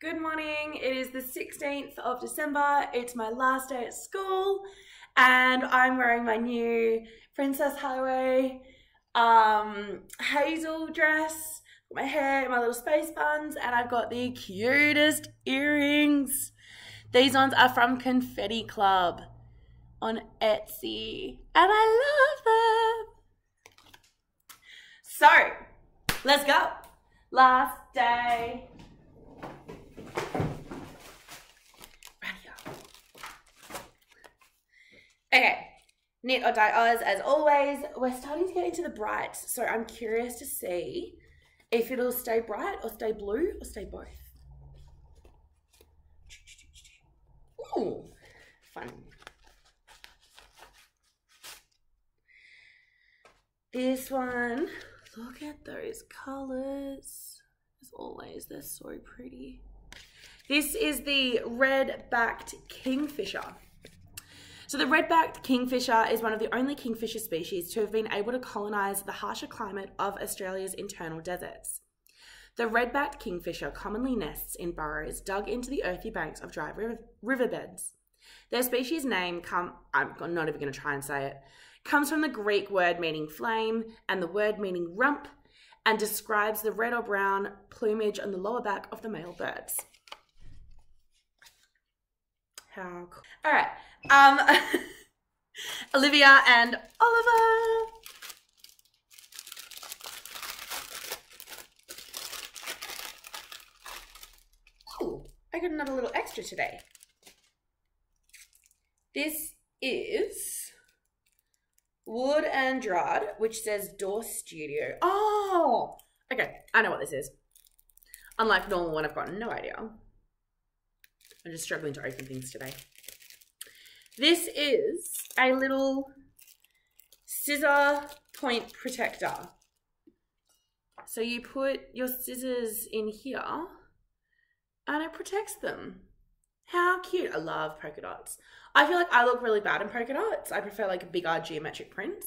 Good morning. It is the 16th of December. It's my last day at school, and I'm wearing my new Princess Highway um, hazel dress, my hair, my little space buns, and I've got the cutest earrings. These ones are from Confetti Club on Etsy, and I love them. So, let's go. Last day Okay, knit or dye Oz as always. We're starting to get into the brights, so I'm curious to see if it'll stay bright or stay blue or stay both. Ooh, fun. This one, look at those colors. As always, they're so pretty. This is the red-backed kingfisher. So the red-backed kingfisher is one of the only kingfisher species to have been able to colonise the harsher climate of Australia's internal deserts. The red-backed kingfisher commonly nests in burrows dug into the earthy banks of dry river riverbeds. Their species name come I'm not even going to try and say it comes from the Greek word meaning flame and the word meaning rump and describes the red or brown plumage on the lower back of the male birds. How cool. All right. Um, Olivia and Oliver. Oh, I got another little extra today. This is Wood and Drud, which says Door Studio. Oh, okay. I know what this is. Unlike normal one, I've got no idea. I'm just struggling to open things today. This is a little scissor point protector. So you put your scissors in here and it protects them. How cute. I love polka dots. I feel like I look really bad in polka dots. I prefer like bigger geometric prints,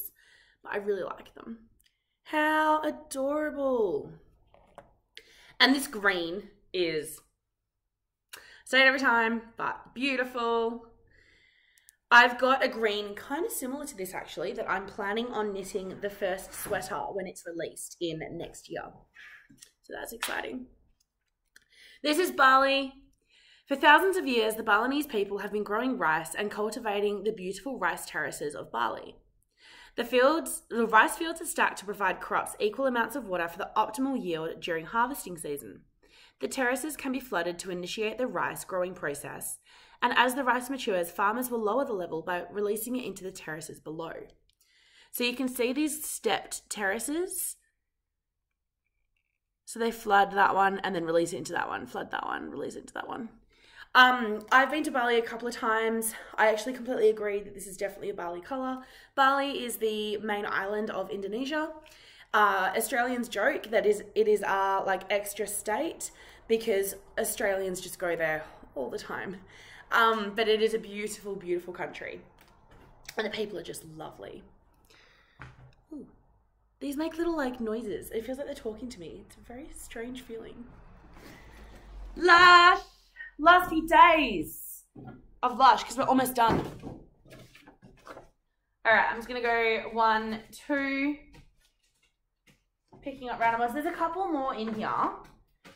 but I really like them. How adorable. And this green is, say it every time, but beautiful. I've got a green kind of similar to this actually that I'm planning on knitting the first sweater when it's released in next year. So that's exciting. This is Bali. For thousands of years, the Balinese people have been growing rice and cultivating the beautiful rice terraces of Bali. The fields, the rice fields are stacked to provide crops equal amounts of water for the optimal yield during harvesting season. The terraces can be flooded to initiate the rice growing process, and as the rice matures, farmers will lower the level by releasing it into the terraces below. So you can see these stepped terraces. So they flood that one and then release it into that one, flood that one, release it into that one. Um, I've been to Bali a couple of times. I actually completely agree that this is definitely a Bali color. Bali is the main island of Indonesia. Uh, Australians joke that is it is our like extra state because Australians just go there all the time. Um, but it is a beautiful, beautiful country. And the people are just lovely. Ooh. These make little like noises. It feels like they're talking to me. It's a very strange feeling. Lush! Last few days of Lush because we're almost done. All right, I'm just gonna go one, two, picking up random ones. There's a couple more in here.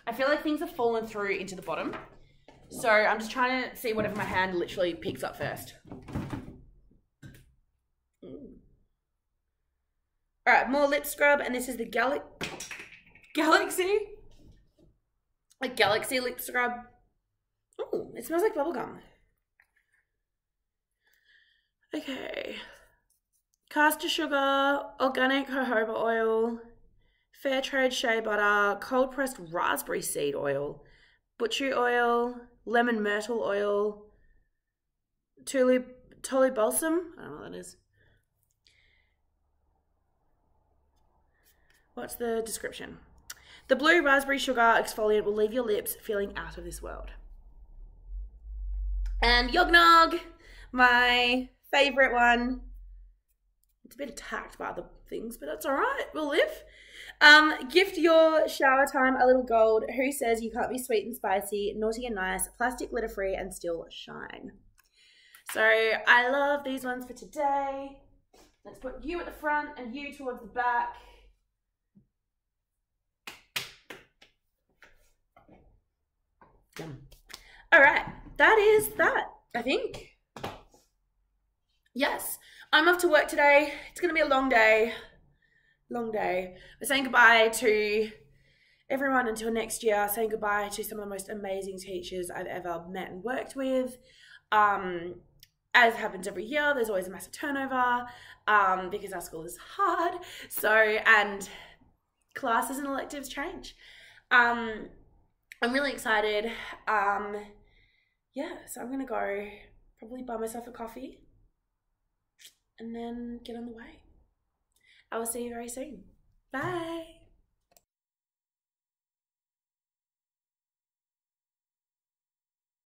I feel like things have fallen through into the bottom. So I'm just trying to see whatever my hand literally picks up first. All right, more lip scrub, and this is the Gal Galaxy, a Galaxy lip scrub. Oh, it smells like bubblegum. Okay. Caster sugar, organic jojoba oil, fair trade shea butter, cold pressed raspberry seed oil, butchery oil, lemon myrtle oil, tolu, balsam. I don't know what that is. What's the description? The blue raspberry sugar exfoliant will leave your lips feeling out of this world. And Yognog, my favourite one. It's a bit attacked by other things, but that's all right. We'll live. Um, gift your shower time a little gold. Who says you can't be sweet and spicy, naughty and nice, plastic litter free, and still shine? So I love these ones for today. Let's put you at the front and you towards the back. Yum. All right, that is that, I think. Yes, I'm off to work today. It's going to be a long day. Long day. Saying goodbye to everyone until next year. Saying goodbye to some of the most amazing teachers I've ever met and worked with. Um, as happens every year, there's always a massive turnover um, because our school is hard. So, and classes and electives change. Um, I'm really excited. Um, yeah, so I'm gonna go probably buy myself a coffee and then get on the way. I will see you very soon. Bye.